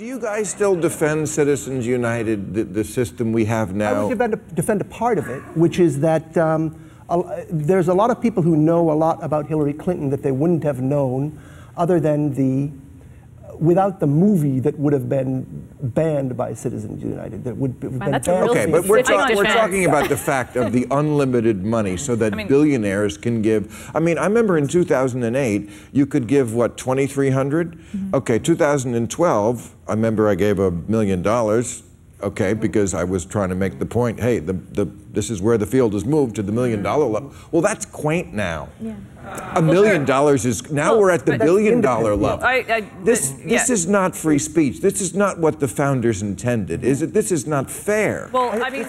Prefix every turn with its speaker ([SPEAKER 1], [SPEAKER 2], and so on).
[SPEAKER 1] Do you guys still defend Citizens United, the, the system we have now?
[SPEAKER 2] I would defend a, defend a part of it, which is that um, a- there's a lot of people who know a lot about Hillary Clinton that they wouldn't have known other than the, without the movie that would have been banned by Citizens United, that would have been
[SPEAKER 3] that's
[SPEAKER 2] banned.
[SPEAKER 1] Okay, but we're,
[SPEAKER 3] specific
[SPEAKER 1] talk- we're talking about the fact of the unlimited money so that
[SPEAKER 3] mean-
[SPEAKER 1] billionaires can give. I mean, I remember in 2008, you could give, what, 2,300?
[SPEAKER 3] Mm-hmm.
[SPEAKER 1] Okay, 2012, I remember I gave a million dollars, okay, because I was trying to make the point hey, the, the, this is where the field has moved to the million dollar level. Well, that's quaint now. Yeah. A million dollars is, now
[SPEAKER 3] Well,
[SPEAKER 1] we're at the billion dollar level.
[SPEAKER 3] I, I,
[SPEAKER 1] This,
[SPEAKER 3] th-
[SPEAKER 1] this is not free speech. This is not what the founders intended, is it? This is not fair.
[SPEAKER 3] Well, I mean.